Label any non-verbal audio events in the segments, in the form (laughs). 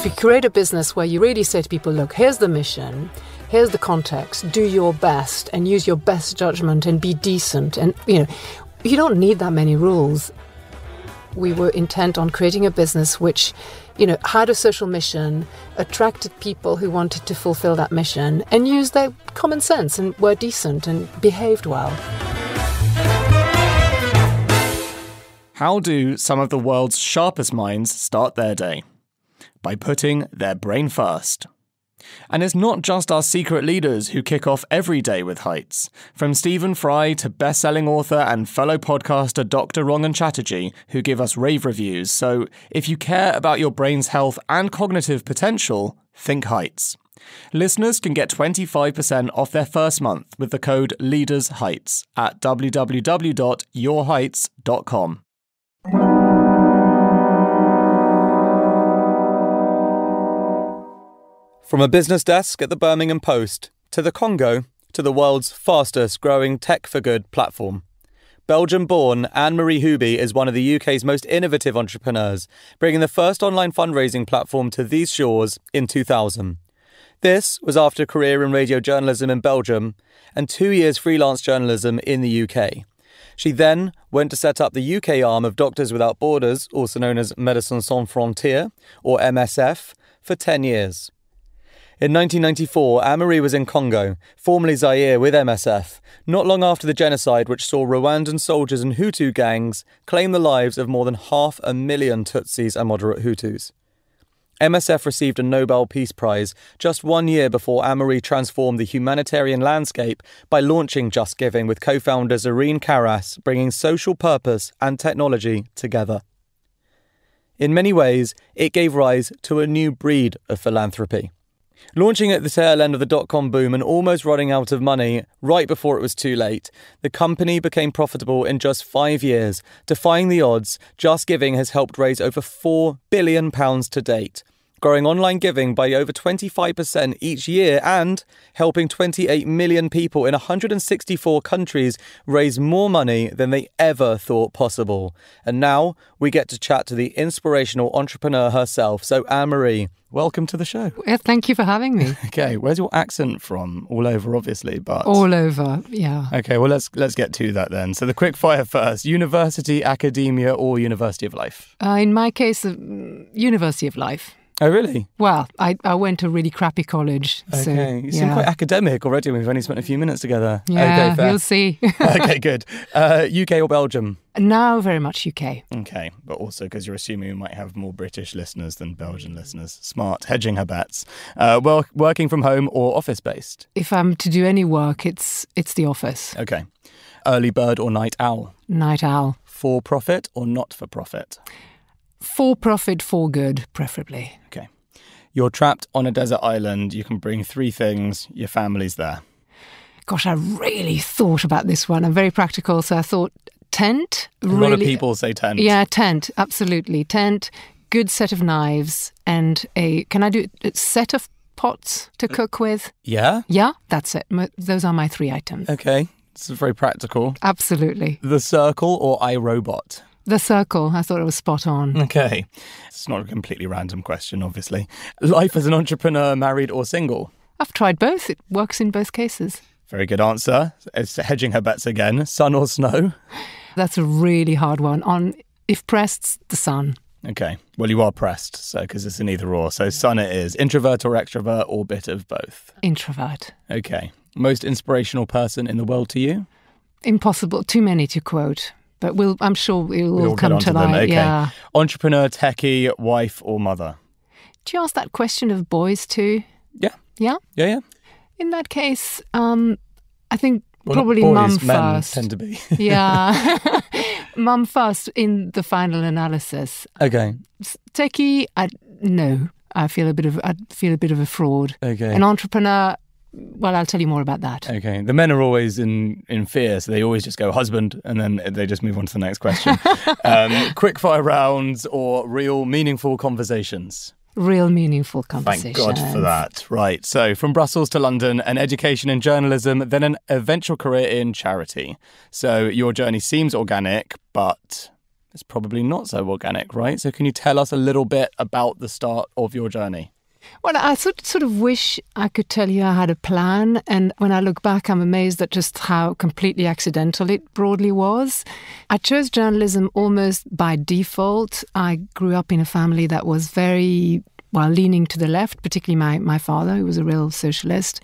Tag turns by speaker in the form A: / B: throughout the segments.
A: if you create a business where you really say to people, look, here's the mission, here's the context, do your best and use your best judgment and be decent. And, you know, you don't need that many rules. We were intent on creating a business which, you know, had a social mission, attracted people who wanted to fulfill that mission, and used their common sense and were decent and behaved well.
B: How do some of the world's sharpest minds start their day? By putting their brain first. And it's not just our secret leaders who kick off every day with heights. From Stephen Fry to best-selling author and fellow podcaster Dr. Rangan Chatterjee, who give us rave reviews. So if you care about your brain's health and cognitive potential, think heights. Listeners can get 25% off their first month with the code LEADERSHEIGHTS at www.yourheights.com.
C: From a business desk at the Birmingham Post to the Congo to the world's fastest growing tech for good platform. Belgium born Anne Marie Huby is one of the UK's most innovative entrepreneurs, bringing the first online fundraising platform to these shores in 2000. This was after a career in radio journalism in Belgium and two years freelance journalism in the UK. She then went to set up the UK arm of Doctors Without Borders, also known as Médecins Sans Frontières, or MSF, for 10 years. In 1994, Anne-Marie was in Congo, formerly Zaire, with MSF, not long after the genocide which saw Rwandan soldiers and Hutu gangs claim the lives of more than half a million Tutsis and moderate Hutus. MSF received a Nobel Peace Prize just one year before Anne-Marie transformed the humanitarian landscape by launching JustGiving with co-founder Zarine Kharas, bringing social purpose and technology together. In many ways, it gave rise to a new breed of philanthropy. Launching at the tail end of the dot com boom and almost running out of money right before it was too late, the company became profitable in just five years. Defying the odds, JustGiving has helped raise over £4 billion to date, growing online giving by over 25% each year and helping 28 million people in 164 countries raise more money than they ever thought possible. And now we get to chat to the inspirational entrepreneur herself. So, Anne Marie, welcome to the show.
A: Yeah, thank you for having me. (laughs)
B: Okay, where's your accent from? All over, obviously, but
A: all over, yeah.
B: Okay, well let's let's get to that then. So the quick fire first: university, academia, or University of Life?
A: Uh, in my case, uh, University of Life.
B: Oh, really?
A: Well, I, I went to a really crappy college.
B: Okay.
A: So,
B: you
A: yeah.
B: seem quite academic already. We've only spent a few minutes together.
A: Yeah,
B: okay, fair.
A: you'll see. (laughs)
B: okay, good. Uh, UK or Belgium?
A: now, very much UK.
B: Okay, but also because you're assuming we might have more British listeners than Belgian listeners. Smart, hedging her bets. Uh, well, working from home or office based?
A: If I'm to do any work, it's it's the office.
B: Okay. Early bird or night owl?
A: Night owl.
B: For profit or not for profit?
A: For profit, for good, preferably.
B: Okay. You're trapped on a desert island. You can bring three things. Your family's there.
A: Gosh, I really thought about this one. I'm very practical, so I thought tent.
B: A lot of people say tent.
A: Yeah, tent. Absolutely, tent. Good set of knives and a. Can I do a set of pots to uh, cook with?
B: Yeah?
A: Yeah, that's it. Those are my three items.
B: Okay. It's very practical.
A: Absolutely.
B: The circle or iRobot?
A: The circle. I thought it was spot on.
B: Okay. It's not a completely random question, obviously. Life as an entrepreneur, married or single?
A: I've tried both. It works in both cases.
B: Very good answer. It's hedging her bets again. Sun or snow?
A: That's a really hard one. On if pressed, the sun.
B: Okay. Well, you are pressed, so because it's an either or. So sun it is. Introvert or extrovert or bit of both?
A: Introvert.
B: Okay. Most inspirational person in the world to you?
A: Impossible. Too many to quote. But we'll. I'm sure
B: We'll get
A: come to that.
B: Okay.
A: Yeah.
B: Entrepreneur, techie, wife or mother?
A: Do you ask that question of boys too?
B: Yeah.
A: Yeah.
B: Yeah, yeah.
A: In that case, um, I think
B: Well,
A: probably
B: boys,
A: mum
B: men
A: first.
B: tend to be. (laughs)
A: yeah, (laughs) mum first in the final analysis.
B: okay.
A: Techie, I no. I feel a bit of I feel a bit of a fraud.
B: Okay.
A: An entrepreneur. Well, I'll tell you more about that.
B: Okay. The men are always in, in fear, so they always just go husband and then they just move on to the next question. (laughs) um, quick fire rounds or real meaningful conversations?
A: Real meaningful
B: conversations.
A: Thank.
B: God for that. Right. So, from Brussels to London, an education in journalism, then an eventual career in charity. So, your journey seems organic, but it's probably not so organic, right? So, can you tell us a little bit about the start of your journey?
A: Well, I sort sort of wish I could tell you I had a plan, and when I look back, I'm amazed at just how completely accidental it broadly was. I chose journalism almost by default. I grew up in a family that was very well, leaning to the left, particularly my, my father, who was a real socialist.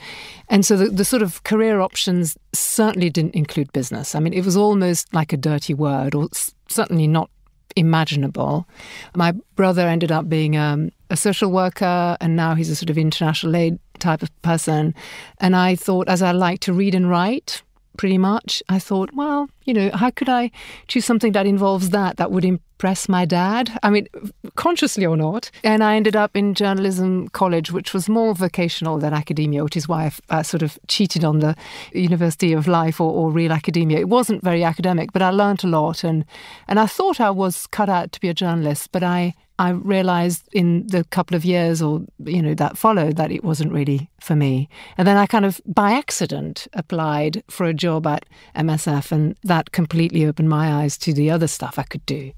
A: And so the, the sort of career options certainly didn't include business. I mean, it was almost like a dirty word, or certainly not imaginable. My brother ended up being um, a social worker, and now he's a sort of international aid type of person. And I thought, as I like to read and write, pretty much, I thought, well, you know, how could I choose something that involves that that would impress my dad? I mean, consciously or not. And I ended up in journalism college, which was more vocational than academia, which is why I, sort of cheated on the University of Life or, or real academia. It wasn't very academic, but I learned a lot, and and I thought I was cut out to be a journalist, but I I realized in the couple of years or you know that followed that it wasn't really for me. And then I kind of by accident applied for a job at MSF and that completely opened my eyes to the other stuff I could do.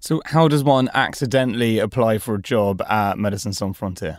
B: So how does one accidentally apply for a job at Médecins Sans Frontières?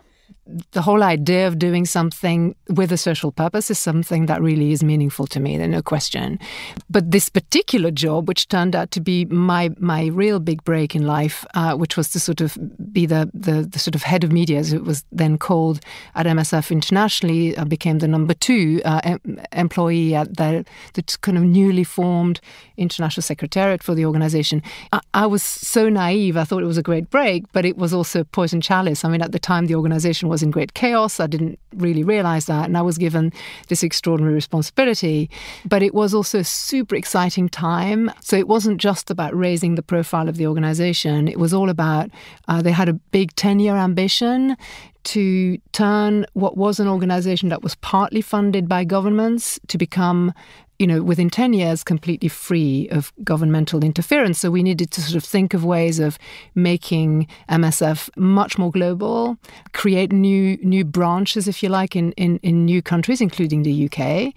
A: The whole idea of doing something with a social purpose is something that really is meaningful to me, there's no question. But this particular job, which turned out to be my my real big break in life, uh, which was to sort of be the, the, the sort of head of media, as it was then called at MSF internationally, I became the number two uh, em- employee at the, the kind of newly formed international secretariat for the organization. I, I was so naive; I thought it was a great break, but it was also poison chalice. I mean, at the time, the organization was was in great chaos. I didn't really realize that. And I was given this extraordinary responsibility. But it was also a super exciting time. So it wasn't just about raising the profile of the organization, it was all about uh, they had a big 10 year ambition to turn what was an organization that was partly funded by governments to become you know, within 10 years, completely free of governmental interference. So we needed to sort of think of ways of making MSF much more global, create new new branches, if you like, in, in, in new countries, including the UK,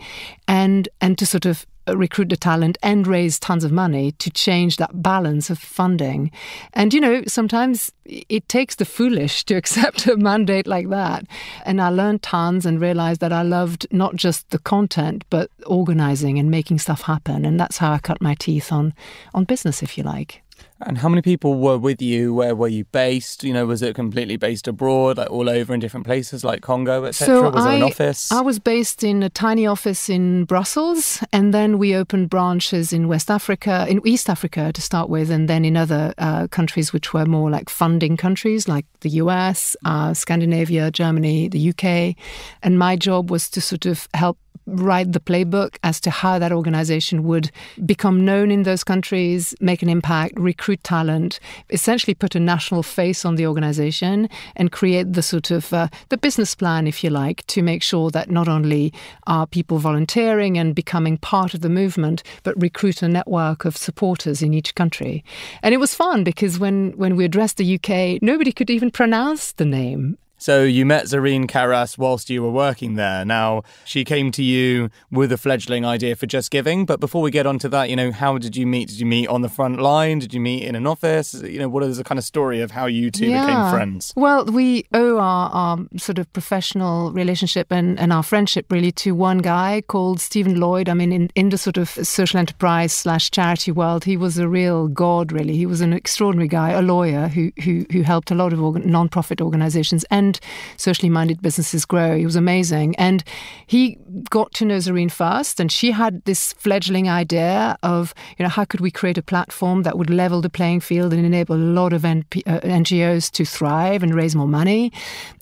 A: and and to sort of recruit the talent and raise tons of money to change that balance of funding. And, you know, sometimes it takes the foolish to (laughs) accept a mandate like that. And I learned tons and realized that I loved not just the content, but organizing and making stuff happen. And that's how I cut my teeth on, on business, if you like.
B: And how many people were with you? Where were you based? You know, was it completely based abroad, like all over in different places, like Congo, etc.?
A: So
B: was
A: I,
B: an office?
A: I was based in a tiny office in Brussels, and then we opened branches in West Africa, in East Africa to start with, and then in other uh, countries which were more like funding countries, like the US, uh, Scandinavia, Germany, the UK. And my job was to sort of help write the playbook as to how that organization would become known in those countries, make an impact, recruit talent, essentially put a national face on the organization and create the sort of uh, the business plan, if you like, to make sure that not only are people volunteering and becoming part of the movement, but recruit a network of supporters in each country. And it was fun because when, when we addressed the UK, nobody could even pronounce the name.
B: So you met Zarine Kharas whilst you were working there. Now, she came to you with a fledgling idea for JustGiving. But before we get onto that, you know, how did you meet? Did you meet on the front line? Did you meet in an office? You know, what is the kind of story of how you two yeah. became friends?
A: Well, we owe our, our sort of professional relationship and, and our friendship really to one guy called Stephen Lloyd. I mean, in, in the sort of social enterprise slash charity world, he was a real god, really. He was an extraordinary guy, a lawyer who, who, who helped a lot of organ- non-profit organizations and and socially minded businesses grow. He was amazing. And he got to know Zarine first, and she had this fledgling idea of, you know, how could we create a platform that would level the playing field and enable a lot of NP, uh, NGOs to thrive and raise more money.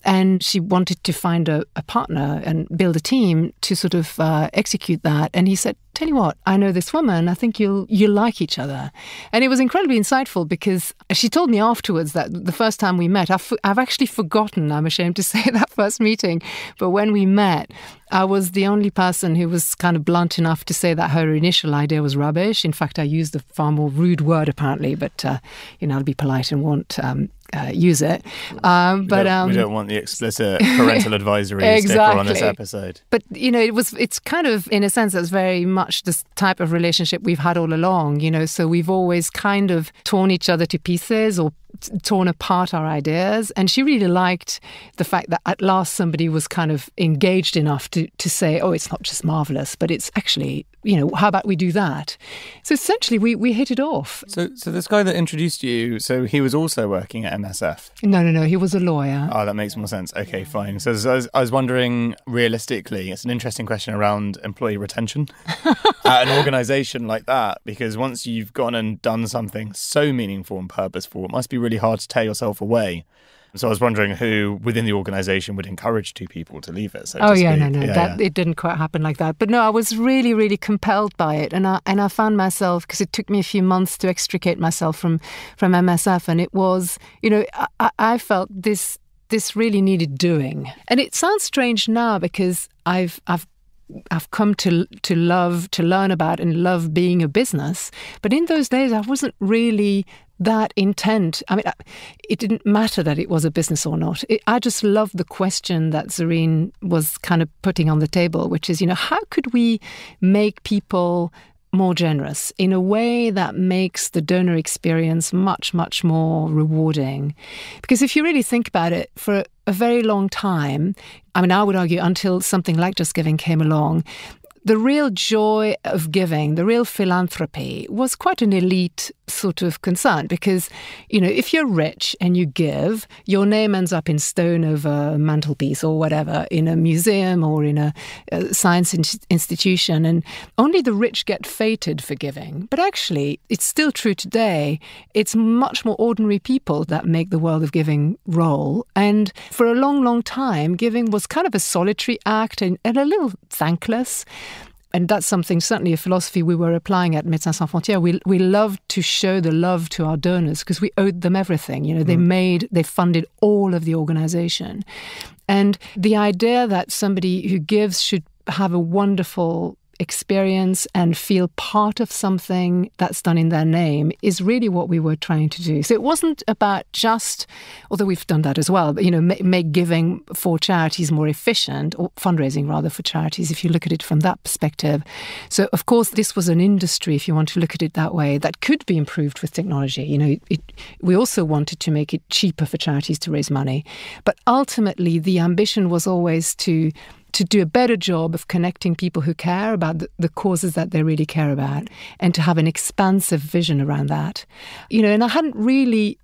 A: And she wanted to find a, a partner and build a team to sort of uh, execute that. And he said, tell you what, I know this woman. I think you'll you like each other. And it was incredibly insightful because she told me afterwards that the first time we met, I've, I've actually forgotten. I'm ashamed to (laughs) say that first meeting, but when we met, I was the only person who was kind of blunt enough to say that her initial idea was rubbish. In fact, I used a far more rude word apparently, but uh, you know, I'll be polite and won't um, uh, use it. Um,
B: We
A: but
B: don't,
A: um,
B: we don't want the explicit parental (laughs) advisory sticker on this episode.
A: but you know, it was it's kind of in a sense that's very much this type of relationship we've had all along. You know, so we've always kind of torn each other to pieces or torn apart our ideas. And she really liked the fact that at last somebody was kind of engaged enough to to say, oh, it's not just marvelous, but it's actually you know, how about we do that? So essentially, we we hit it off.
B: So, so this guy that introduced you, so he was also working at MSF.
A: No, no, no. He was a lawyer.
B: Oh, that makes more sense. Okay, fine. So, so I, was, I was wondering, realistically, it's an interesting question around employee retention (laughs) at an organisation like that, because once you've gone and done something so meaningful and purposeful, it must be really hard to tear yourself away. So I was wondering who within the organisation would encourage two people to leave it. So
A: Oh yeah, no,
B: speak.
A: no,
B: Yeah,
A: that
B: yeah.
A: it didn't quite happen like that. But no, I was really, really compelled by it, and I and I found myself because it took me a few months to extricate myself from from MSF, and it was, you know, I- I, I felt this this really needed doing, and it sounds strange now because I've I've I've come to to love to learn about and love being a business. But in those days, I wasn't really that intent. I mean, it didn't matter that it was a business or not. It, I just love the question that Zarine was kind of putting on the table, which is, you know, how could we make people more generous in a way that makes the donor experience much, much more rewarding. Because if you really think about it, for a very long time, I mean, I would argue until something like JustGiving came along, the real joy of giving, the real philanthropy, was quite an elite sort of concern because, you know, if you're rich and you give, your name ends up in stone over a mantelpiece or whatever in a museum or in a, a science in- institution, and only the rich get feted for giving. But actually, it's still true today. It's much more ordinary people that make the world of giving roll. And for a long, long time, giving was kind of a solitary act and, and a little thankless and that's something certainly a philosophy we were applying at Médecins Sans Frontières. We we loved to show the love to our donors because we owed them everything. You know, they mm. made they funded all of the organization, and the idea that somebody who gives should have a wonderful experience and feel part of something that's done in their name is really what we were trying to do. So it wasn't about just, although we've done that as well, but you know, make, make giving for charities more efficient or fundraising rather for charities. If you look at it from that perspective, so of course this was an industry, if you want to look at it that way, that could be improved with technology. You know, it, we also wanted to make it cheaper for charities to raise money, but ultimately the ambition was always to to do a better job of connecting people who care about the, the, causes that they really care about and to have an expansive vision around that. You know, and I hadn't really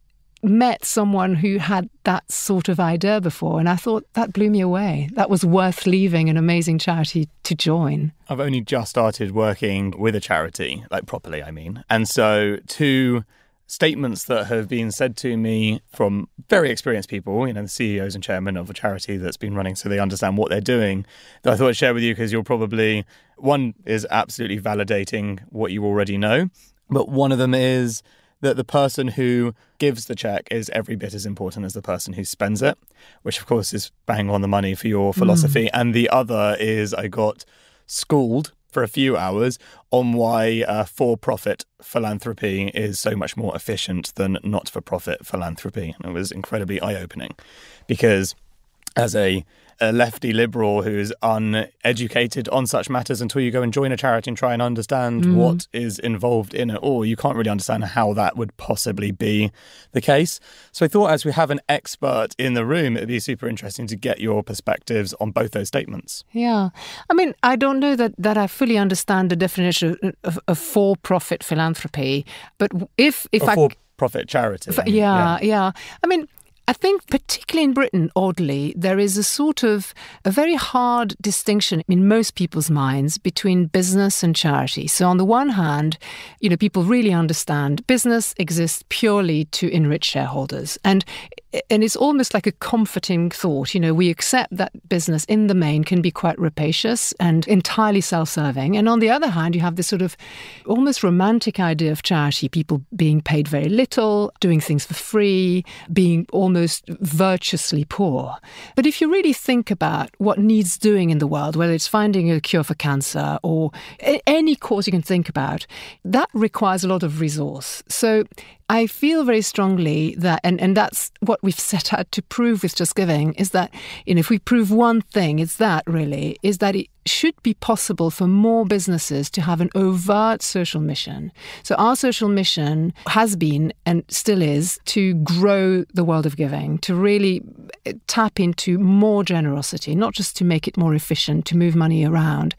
A: met someone who had that sort of idea before and I thought that blew me away. That was worth leaving an amazing charity to join.
B: I've only just started working with a charity, like properly, I mean. And so two statements that have been said to me from very experienced people, you know, the CEOs and chairman of a charity that's been running so they understand what they're doing, that I thought I'd share with you because you'll probably, one is absolutely validating what you already know, but one of them is that the person who gives the check is every bit as important as the person who spends it, which of course is bang on the money for your philosophy. Mm. And the other is I got schooled for a few hours on why uh, for profit philanthropy is so much more efficient than not for profit philanthropy. And it was incredibly eye opening because, as a, a, lefty liberal who's uneducated on such matters until you go and join a charity and try and understand mm. what is involved in it all, you can't really understand how that would possibly be the case. So I thought, as we have an expert in the room, it'd be super interesting to get your perspectives on both those statements.
A: Yeah. I mean, I don't know that, that I fully understand the definition of, of, for profit philanthropy, but if, if
B: or
A: I.
B: For profit charity.
A: I mean, yeah, yeah, yeah. I mean, I think, particularly in Britain, oddly, there is a sort of a very hard distinction in most people's minds between business and charity. So, on the one hand, you know, people really understand business exists purely to enrich shareholders, and and it's almost like a comforting thought. You know, we accept that business in the main can be quite rapacious and entirely self-serving, and on the other hand, you have this sort of almost romantic idea of charity: people being paid very little, doing things for free, being almost almost virtuously poor. But if you really think about what needs doing in the world, whether it's finding a cure for cancer or any cause you can think about, that requires a lot of resource. So I feel very strongly that, and, and that's what we've (laughs) set out to prove with JustGiving, is that you know, if we prove one thing, it's that really, is that it should be possible for more businesses to have an overt social mission. So, our social mission has been and still is to grow the world of giving, to really eh, tap into more generosity, not just to make it more efficient, to move money around.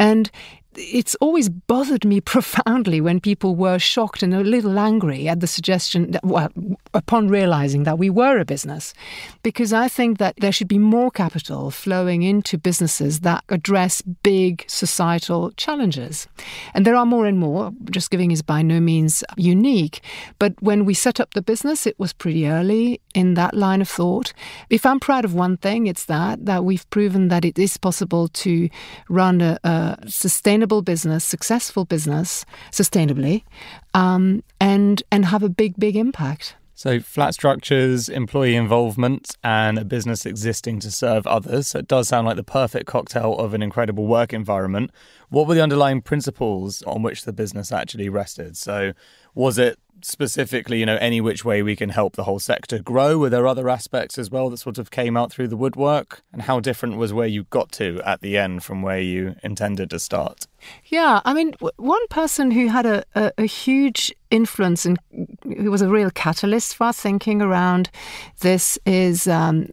A: And it's always bothered me (laughs) profoundly when people were shocked and a little angry at the suggestion that, well, upon realizing that we were a business, because I think that there should be more capital flowing into businesses that address big societal challenges. And there are more and more. JustGiving is by no means unique. But when we set up the business, it was pretty early in that line of thought. If I'm proud of one thing, it's that, that we've proven that it is possible to run a, a sustainable sustainable business, successful business, sustainably, um, and and have a big, big impact.
B: So, flat structures, employee involvement, and a business existing to serve others. So it does sound like the perfect cocktail of an incredible work environment. What were the underlying principles on which the business actually rested? So, was it specifically, you know, any which way we can help the whole sector grow? Were there other aspects as well that sort of came out through the woodwork? And how different was where you got to at the end from where you intended to start?
A: Yeah, I mean, one person who had a, a, a, huge influence and who was a real catalyst for our thinking around this is um,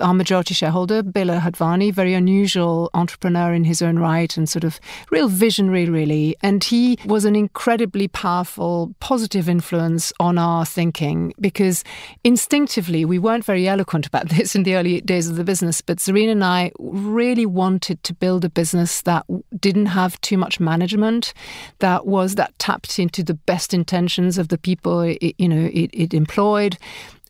A: our majority shareholder, Bela Hatvany, very unusual entrepreneur in his own right and sort of real visionary, really. And he was an incredibly powerful, positive influence on our thinking because instinctively we weren't very eloquent about (laughs) this in the early days of the business, but Zarine and I really wanted to build a business that didn't have too much management that was that tapped into the best intentions of the people it, you know it, it employed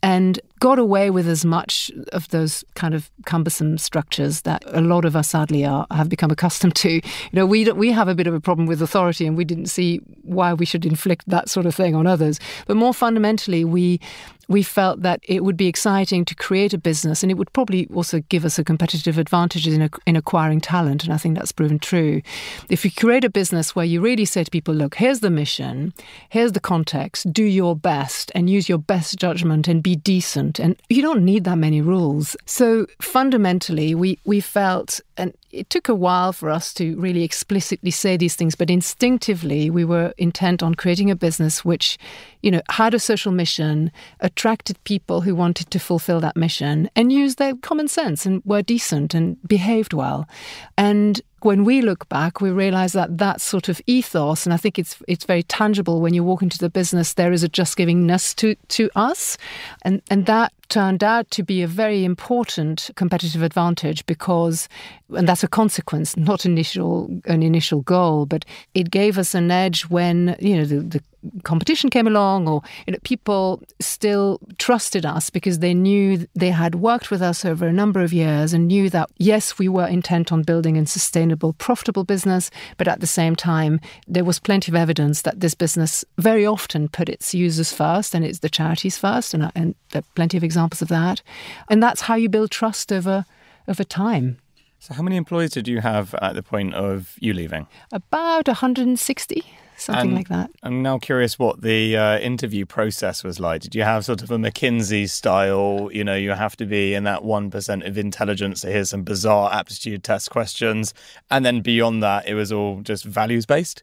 A: and got away with as much of those kind of cumbersome structures that a lot of us sadly are, have become accustomed to. You know, we we have a bit of a problem with authority, and we didn't see why we should inflict that sort of thing on others. But more fundamentally, we we felt that it would be exciting to create a business and it would probably also give us a competitive advantage in, in acquiring talent. And I think that's proven true. If you create a business where you really say to people, look, here's the mission, here's the context, do your best and use your best judgment and be decent. And you don't need that many rules. So fundamentally, we, we felt, and it took a while for us to really explicitly say these things, but instinctively we were intent on creating a business which, you know, had a social mission, attracted people who wanted to fulfill that mission, and used their common sense and were decent and behaved well. And when we look back, we realize that that sort of ethos, and I think it's it's very tangible when you walk into the business. There is a just givingness to to us, and and that turned out to be a very important competitive advantage because, and that's a consequence, not initial an initial goal, but it gave us an edge when you know the, the competition came along or you know, people still trusted us because they knew they had worked with us over a number of years and knew that yes we were intent on building a sustainable profitable business but at the same time there was plenty of evidence that this business very often put its users first and it's the charities first and, and there are plenty of examples of that and that's how you build trust over over time
B: so how many employees did you have at the point of you leaving
A: about 160 something
B: and
A: like that.
B: I'm now curious what the uh, interview process was like. Did you have sort of a McKinsey style? You know, you have to be in that one percent of intelligence. So here's some bizarre aptitude test questions, and then beyond that, it was all just values based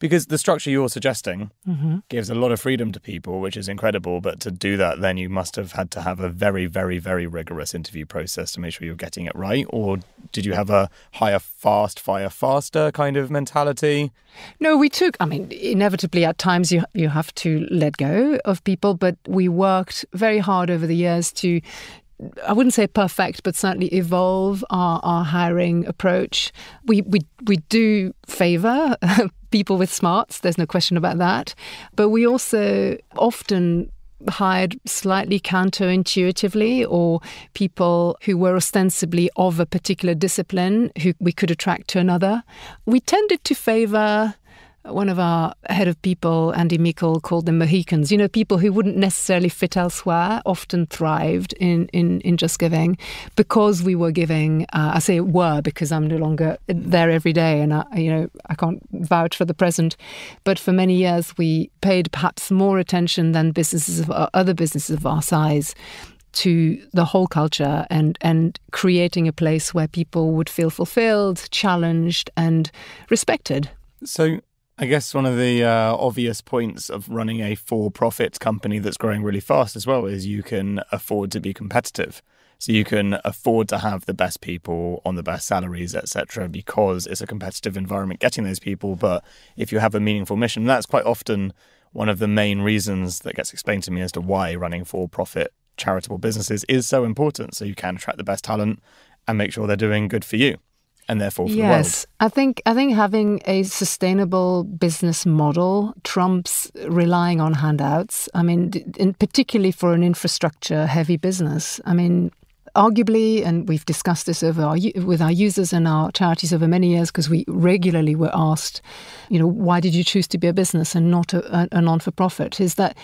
B: because the structure you're suggesting mm-hmm. gives a lot of freedom to people, which is incredible. But to do that, then you must have had to have a very, very, very rigorous interview process to make sure you're getting it right. Or did you have a hire fast, fire faster kind of mentality?
A: No, we took. I mean, inevitably at times you you have to let go of people, but we worked very hard over the years to I wouldn't say perfect, but certainly evolve our, our hiring approach. We, we, we do favour people with smarts, there's no question about that. But we also often hired slightly counterintuitively or people who were ostensibly of a particular discipline who we could attract to another. We tended to favour one of our head of people, Andy Meikle, called them Mohicans. You know, people who wouldn't necessarily fit elsewhere often thrived in, in, in JustGiving because we were giving, uh, I say were because I'm no longer there every day and I, you know, I can't vouch for the present. But for many years, we paid perhaps more attention than businesses of uh, other businesses of our size to the whole culture and and creating a place where people would feel fulfilled, challenged, and respected.
B: So I guess one of the uh, obvious points of running a for profit company that's growing really fast as well is you can afford to be competitive. So you can afford to have the best people on the best salaries, etc., because it's a competitive environment getting those people. But if you have a meaningful mission, that's quite often one of the main reasons that gets explained to me as to why running for profit charitable businesses is so important. So you can attract the best talent and make sure they're doing good for you and therefore for
A: yes, I think I think having a sustainable business model trumps relying on handouts. I mean, particularly for an infrastructure heavy business. I mean, arguably, and we've discussed this over our, with our users and our charities over many years, because we regularly were asked, you know, why did you choose to be a business and not a, a non for profit? Is that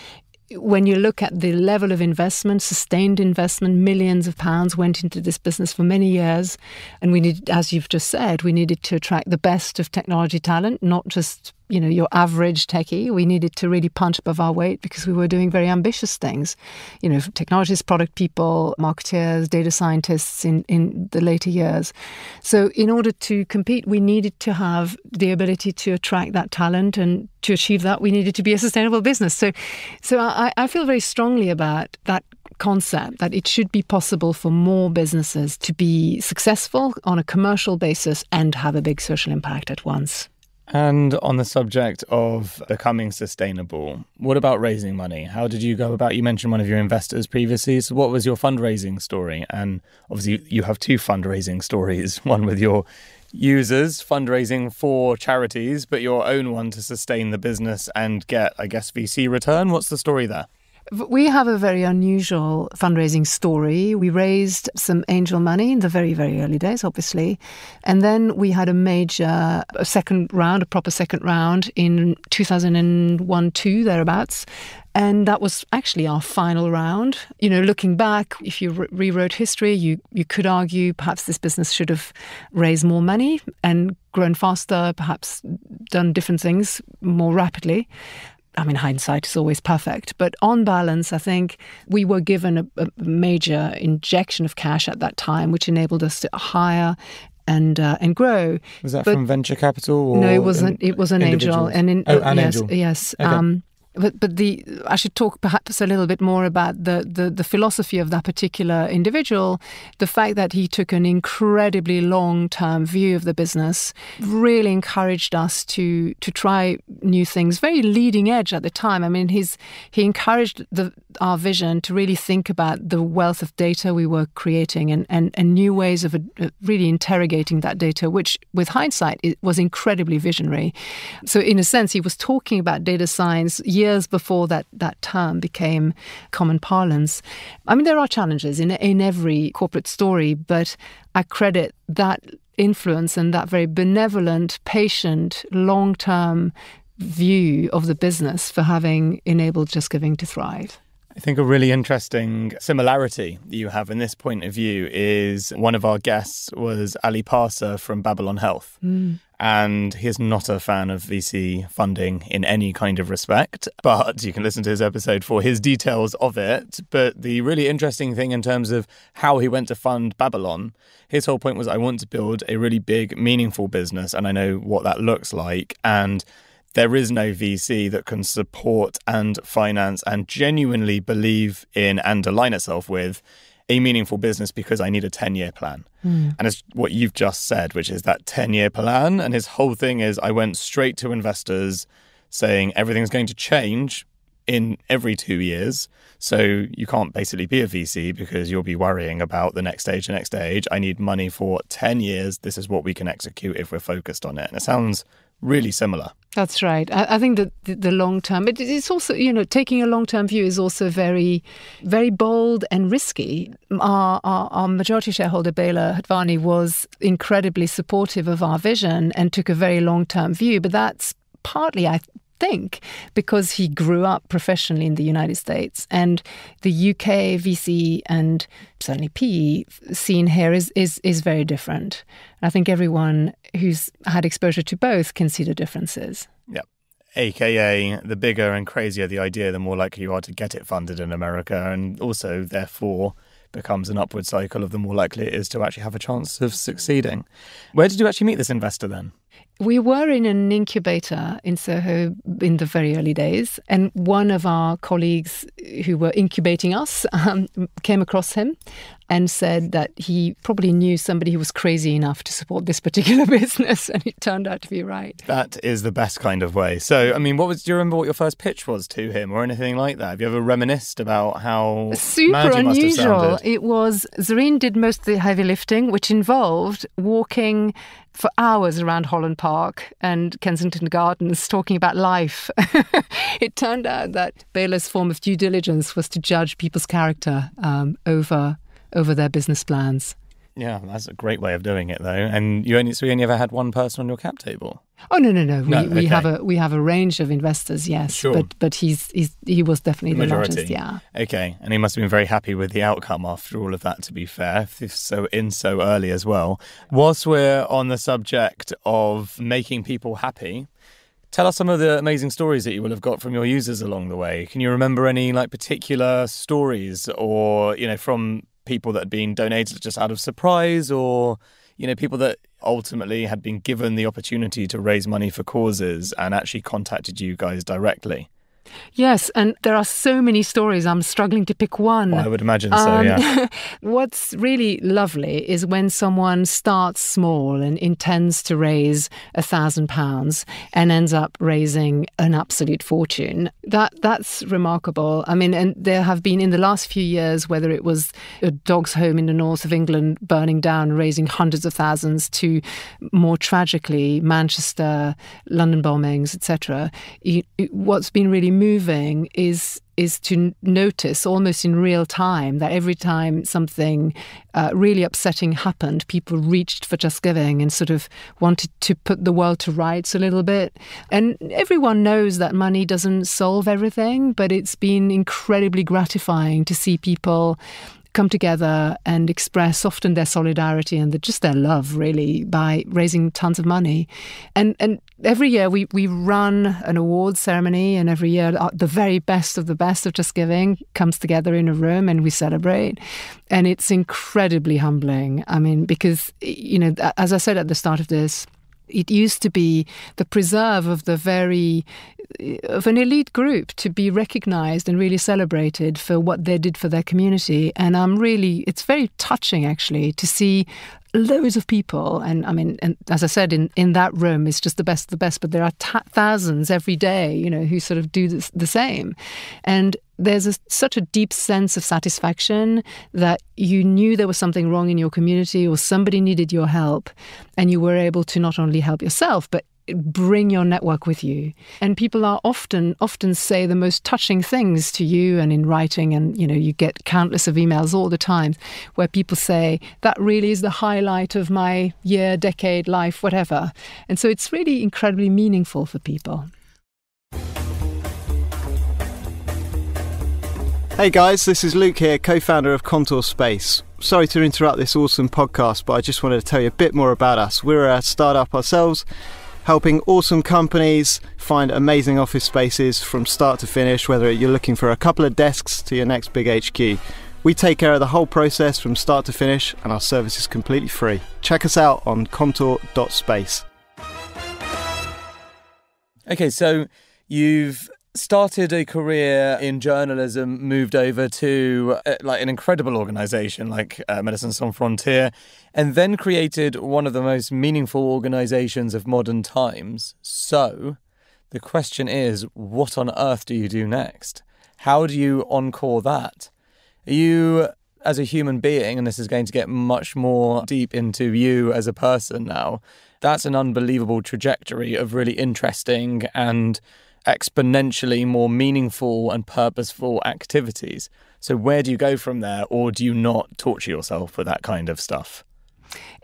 A: when you look at the level of investment, sustained investment, millions of pounds went into this business for many years. And we need, as you've just said, we needed to attract the best of technology talent, not just you know your average techie. We needed to really punch above our weight because we were doing very ambitious things. You know, technologists, product people, marketeers, data scientists in in the later years. So in order to compete, we needed to have the ability to attract that talent, and to achieve that, we needed to be a sustainable business. So, so I, I feel very strongly about that concept that it should be possible for more businesses to be successful on a commercial basis and have a big social impact at once.
B: And on the subject of becoming sustainable, what about raising money? How did you go about? You mentioned one of your investors previously. So, what was your fundraising story? And obviously, you have two fundraising (laughs) stories one with your users fundraising for charities, but your own one to sustain the business and get, I guess, VC return. What's the story there?
A: We have a very unusual fundraising story. We raised some angel money in the very, very early days, obviously. And then we had a major a second round, a proper second round in 2001 2, thereabouts. And that was actually our final round. You know, looking back, if you re- rewrote history, you, you could argue perhaps this business should have raised more money and grown faster, perhaps done different things more rapidly. I mean, hindsight is always perfect, but on balance, I think we were given a, a major injection of cash at that time, which enabled us to hire and uh, and grow.
B: Was that but, from venture capital?
A: no, it wasn't. It was an angel, and in,
B: oh, an
A: yes,
B: angel.
A: yes.
B: Okay. Um,
A: but but the I should talk perhaps a little bit more about the, the the philosophy of that particular individual. The fact that he took an incredibly long term view of the business really encouraged us to to try new things. Very leading edge at the time. I mean, he's he encouraged the our vision to really think about the wealth of data we were creating and and, and new ways of uh, really interrogating that data, which with hindsight was incredibly visionary. So in a sense, he was talking about data science years years before that, that term became common parlance. I mean, there are challenges in, in every corporate story, but I credit that influence and that very benevolent, patient, long term view of the business for having enabled JustGiving to thrive.
B: I think a really interesting similarity that you have in this point of view is one of our guests was Ali Parsa from Babylon Health. Mm. And he's not a fan of VC funding in any kind of respect, but you can listen to his episode for his details of it. But the really interesting thing in terms of how he went to fund Babylon, his whole point was I want to build a really big, meaningful business, and I know what that looks like. And there is no VC that can support and finance and genuinely believe in and align itself with a meaningful business because I need a 10 year plan. Mm. And it's what you've just said, which is that 10 year plan. And his whole thing is I went straight to investors saying everything's going to change in every two years. So you can't basically be a VC because you'll be worrying about the next stage, the next stage. I need money for 10 years. This is what we can execute if we're focused on it. And it sounds really similar.
A: That's right. I, I think that the, the, long term, it, it's also, you know, taking a long term view is also very, very bold and risky. Our, our, our majority shareholder, Bela Hatvany, was incredibly supportive of our vision and took a very long term view, but that's partly, I think because he grew up professionally in the United States and the UK VC and certainly PE scene here is is is very different. I think everyone who's had exposure to both can see the differences.
B: Yeah. AKA, the bigger and crazier the idea, the more likely you are to get it funded in America, and also, therefore, becomes an upward cycle of the more likely it is to actually have a chance of succeeding. Where did you actually meet this investor then?
A: We were in an incubator in Soho in the very early days, and one of our colleagues who were incubating us um, came across him and said that he probably knew somebody who was crazy enough to support this particular (laughs) business, and it turned out to be right.
B: That is the best kind of way. So, I mean, what was? Do you remember what your first pitch was to him, or anything like that? Have you ever reminisced about how
A: super unusual? It was Zarine did most of the heavy lifting, which involved walking for hours around Holland Park and Kensington Gardens talking about life. (laughs) it turned out that Bela's form of due diligence was to judge people's character um, over over their business plans.
B: Yeah, that's a great way of doing it, though. And you only so you only ever had one person on your cap table.
A: Oh no, no, no. We, no, okay. we have a we have a range of investors, yes.
B: Sure.
A: But but he's he's he was definitely the,
B: the
A: largest, yeah.
B: Okay, and he must have been very happy with the outcome after all of that. To be fair, so in so early as well. Whilst we're on the subject of making people happy, Tell us some of the amazing stories that you will have got from your users along the way. Can you remember any like particular stories or, you know, from people that had been donated just out of surprise or you know people that ultimately had been given the opportunity to raise money for causes and actually contacted you guys directly
A: Yes, and there are so many stories. I'm struggling to pick one.
B: Well, I would imagine so, um, yeah. (laughs)
A: what's really lovely is when someone starts small and intends to raise a thousand pounds and ends up raising an absolute fortune. That that's remarkable. I mean, and there have been in the last few years, whether it was a dog's home in the north of England burning down, raising hundreds of thousands, to more tragically Manchester, London bombings, etc. What's been really moving is is to notice almost in real time that every time something uh, really upsetting happened, people reached for JustGiving and sort of wanted to put the world to rights a little bit. And everyone knows that money doesn't solve everything, but it's been incredibly gratifying to see people come together and express often their solidarity and the, just their love really by raising tons of money. And and every year we we run an awards ceremony and every year uh, the very best of the best of just giving comes together in a room and we celebrate. And it's incredibly humbling. I mean because you know as i said at the start of this it used to be the preserve of the very of an elite group to be recognized and really celebrated for what they did for their community. And i'm really it's very touching actually to see loads of people. And i mean and as i said in in that room it's just the best of the best but there are thousands every day you know who sort of do this, the same. And there's a, such a deep sense of satisfaction that you knew there was something wrong in your community or somebody needed your help and you were able to not only help yourself but bring your network with you and people are often often say the most touching things to you and in writing and you know you get countless of emails all the time where people say that really is the highlight of my year decade life whatever and so it's really incredibly meaningful for people
D: Hey guys, this is Luke here, co founder of Kontor Space. Sorry to interrupt this awesome podcast, but I just wanted to tell you a bit more about us. We're a startup ourselves, helping awesome companies find amazing office spaces from start to finish, whether you're looking for a couple of desks to your next big HQ. We take care of the whole process from start to finish, and our service is completely free. Check us out on kontor.space.
B: Okay, so you've started a career in journalism, moved over to uh, like an incredible organization like uh, Médecins Sans Frontières, and then created one of the most meaningful organizations of modern times. So, the question is, what on earth do you do next? How do you encore that? Are you as a human being, and this is going to get much more deep into you as a person now, that's an unbelievable trajectory of really interesting and exponentially more meaningful and purposeful activities. So, where do you go from there, or do you not torture yourself with that kind of stuff?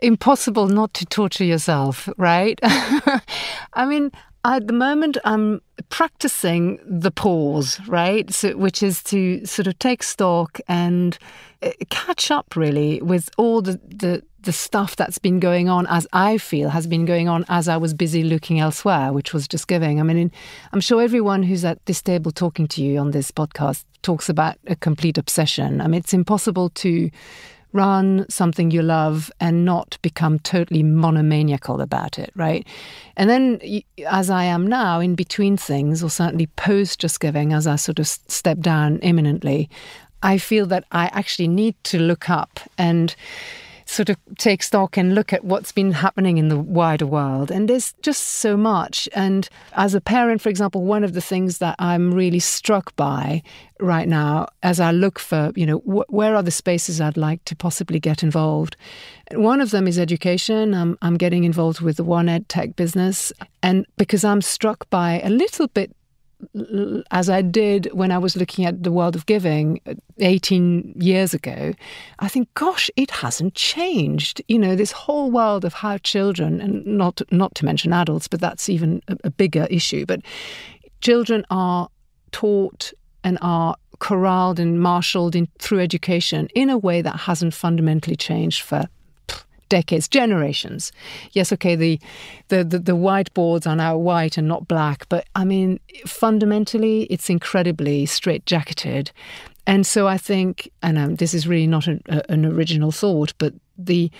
A: Impossible not to torture yourself, right? (laughs) I mean, At the moment, I'm practicing the pause, right? So, which is to sort of take stock and uh, catch up really with all the, the the stuff that's been going on as I feel has been going on as I was busy looking elsewhere, which was JustGiving. I mean, I'm sure everyone who's at this table talking to you on this podcast talks about a complete obsession. I mean, it's impossible to run something you love and not become totally monomaniacal about it, right? And then, as I am now, in between things, or certainly post just giving, as I sort of step down imminently, I feel that I actually need to look up and sort of take stock and look at what's been happening in the wider world. And there's just so much. And as a parent, for example, one of the things that I'm really struck by right now as I look for, you know, wh- where are the spaces I'd like to possibly get involved. One of them is education. I'm, I'm getting involved with the One Ed Tech business. And because I'm struck by a little bit as I did when I was looking at the world of giving uh, 18 years ago, I think, gosh, it hasn't changed. You know, this whole world of how children, and not not to mention adults, but that's even a, a bigger issue. But children are taught and are corralled and marshaled in, through education in a way that hasn't fundamentally changed for decades, generations. Yes, okay, the, the, the, the whiteboards are now white and not black, but I mean, fundamentally, it's incredibly straitjacketed. And so I think, and um, this is really not a, a, an original thought, but the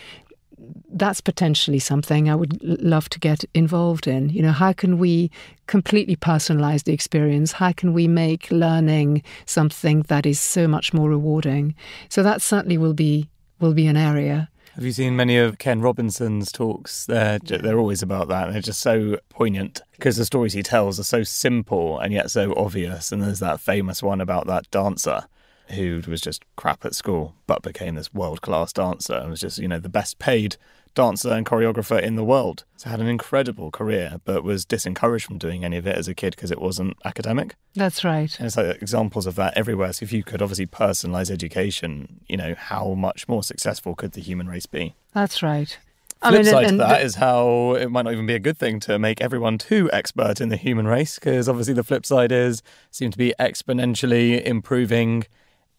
A: that's potentially something I would love to get involved in. You know, how can we completely personalize the experience? How can we make learning something that is so much more rewarding? So that certainly will be will be an area.
B: Have you seen many of Ken Robinson's talks? They're they're always about that. They're just so poignant because the stories he tells are so simple and yet so obvious. And there's that famous one about that dancer who was just crap at school but became this world class dancer and was just you know the best paid dancer and choreographer in the world. So had an incredible career, but was disencouraged from doing any of it as a kid because it wasn't academic.
A: That's right.
B: And it's like examples of that everywhere. So if you could obviously personalize education, you know, how much more successful could the human race be?
A: That's right.
B: Flip I mean, side and, to that is how it might not even be a good thing to make everyone too expert in the human race, because obviously the flip side is seem to be exponentially improving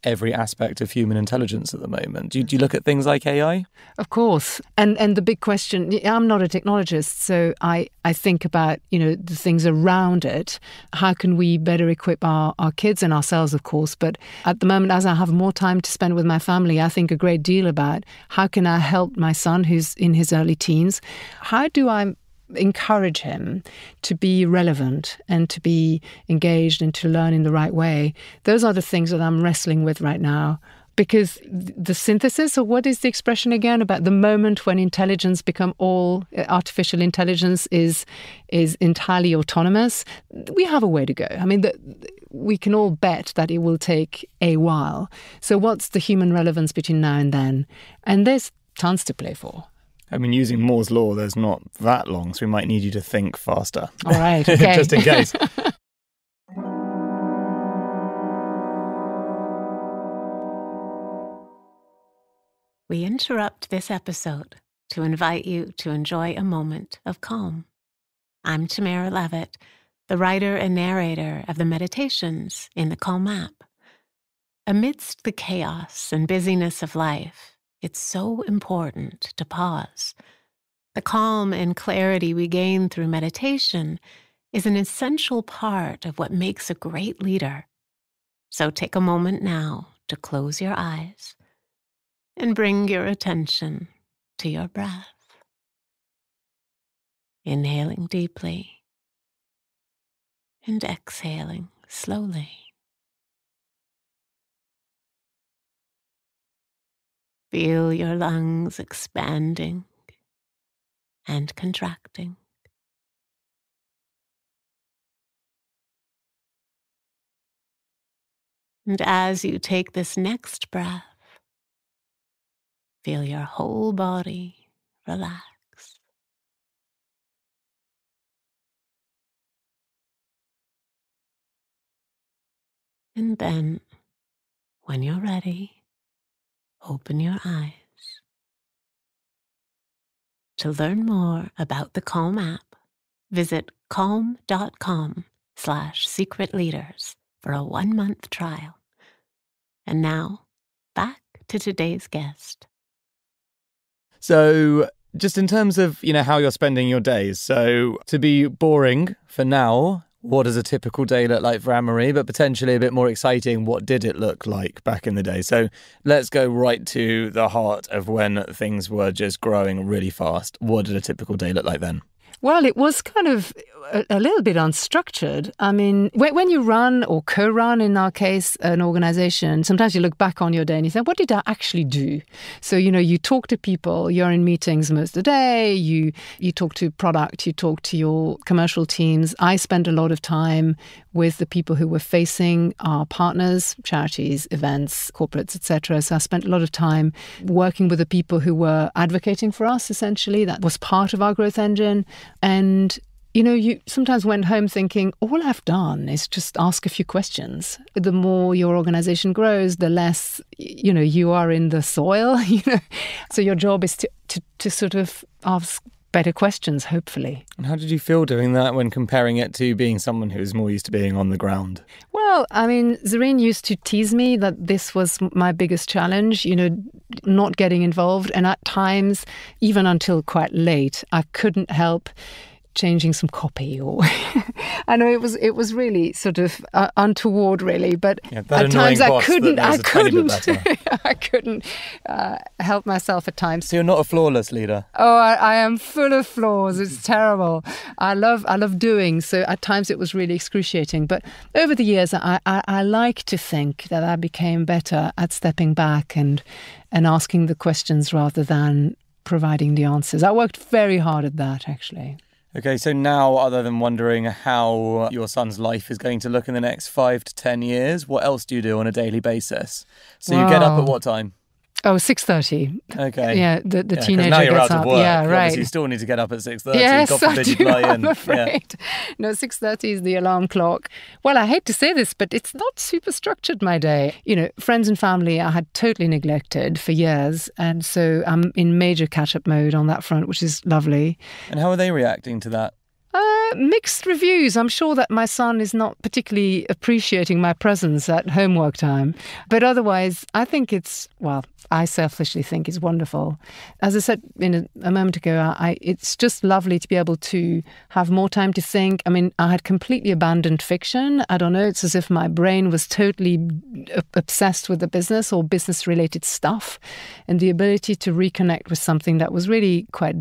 B: every aspect of human intelligence at the moment. Do you, do you, look at things like AI?
A: Of course. And and the big question, I'm not a technologist, so I, I think about, you know, the things around it. How can we better equip our, our kids and ourselves, of course. But at the moment, as I have more time to spend with my family, I think a great deal about how can I help my son who's in his early teens? How do I encourage him to be relevant and to be engaged and to learn in the right way. Those are the things that I'm wrestling with right now. Because the synthesis, or what is the expression again about the moment when intelligence become all uh, artificial intelligence is is entirely autonomous? We have a way to go. I mean, the, we can all bet that it will take a while. So, what's the human relevance between now and then? And there's tons to play for.
B: I mean, using Moore's law, there's not that long, so we might need you to think faster.
A: All right, (laughs) okay.
B: just in case. (laughs)
E: we interrupt this episode to invite you to enjoy a moment of calm. I'm Tamara Levitt, the writer and narrator of the meditations in the Calm app. Amidst the chaos and busyness of life, it's so important to pause. The calm and clarity we gain through meditation is an essential part of what makes a great leader. So take a moment now to close your eyes and bring your attention to your breath. Inhaling deeply and exhaling slowly. Feel your lungs expanding and contracting. And as you take this next breath, feel your whole body relax. And then, when you're ready, open your eyes. To learn more about the Calm app, visit calm.com slash secret leaders for a one month trial. And now, back to today's guest.
B: So, just in terms of, you know, how you're spending your days. So, to be boring for now, what does a typical day look like for Anne Marie, but potentially a bit more exciting, what did it look like back in the day? So let's go right to the heart of when things were just growing really fast. What did a typical day look like then?
A: Well, it was kind of a, a little bit unstructured. I mean, when, when you run or co run, in our case, an organization, sometimes you look back on your day and you say, what did I actually do? So, you know, you talk to people, you're in meetings most of the day, you, you talk to product, you talk to your commercial teams. I spend a lot of time with the people who were facing our partners, charities, events, corporates, etc. So I spent a lot of time working with the people who were advocating for us, essentially. That was part of our growth engine. And you know, you sometimes went home thinking, all I've done is just ask a few questions. The more your organization grows, the less, you know, you are in the soil, (laughs) you know. So your job is to, to, to sort of ask better questions, hopefully.
B: And how did you feel doing that when comparing it to being someone who's more used to being on the ground?
A: Well, I mean, Zarine used to tease me that this was my biggest challenge, you know, not getting involved. And at times, even until quite late, I couldn't help changing some copy or (laughs) I know it was it was really sort of uh, untoward really but
B: yeah,
A: at times I couldn't I couldn't (laughs) I couldn't uh, help myself at times.
B: So you're not a flawless leader?
A: Oh I, I, am full of flaws. It's terrible. I love I love doing so at times it was really excruciating. But over the years I, I, I like to think that I became better at stepping back and and asking the questions rather than providing the answers. I worked very hard at that actually
B: Okay, so now, other than wondering how your son's life is going to look in the next five to 10 years, what else do you do on a daily basis? So wow. you get up at what time?
A: Oh, 6.30.
B: Okay.
A: Yeah, the, the
B: yeah,
A: teenager
B: now you're
A: gets
B: out
A: up.
B: Of work.
A: Yeah, right.
B: You still need to get up at 6.30.
A: Yes,
B: God
A: I do, I'm
B: in.
A: afraid. Yeah. No, 6.30 is the alarm clock. Well, I hate to say this, but it's not super structured, my day. You know, friends and family I had totally neglected for years. And so I'm in major catch-up mode on that front, which is lovely.
B: And how are they reacting to that?
A: Mixed reviews. I'm sure that my son is not particularly appreciating my presence at homework time. But otherwise, I think it's, well, I selfishly think it's wonderful. As I said in a, a moment ago, I, it's just lovely to be able to have more time to think. I mean, I had completely abandoned fiction. I don't know, it's as if my brain was totally obsessed with the business or business related stuff. And the ability to reconnect with something that was really quite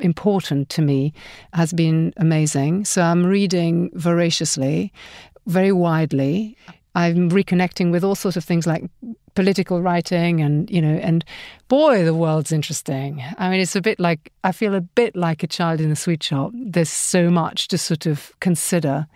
A: important to me has been amazing. So I'm reading voraciously, very widely. I'm reconnecting with all sorts of things like political writing and you know and boy the world's interesting. I mean it's a bit like i feel a bit like a child in a sweet shop. There's so much to sort of consider.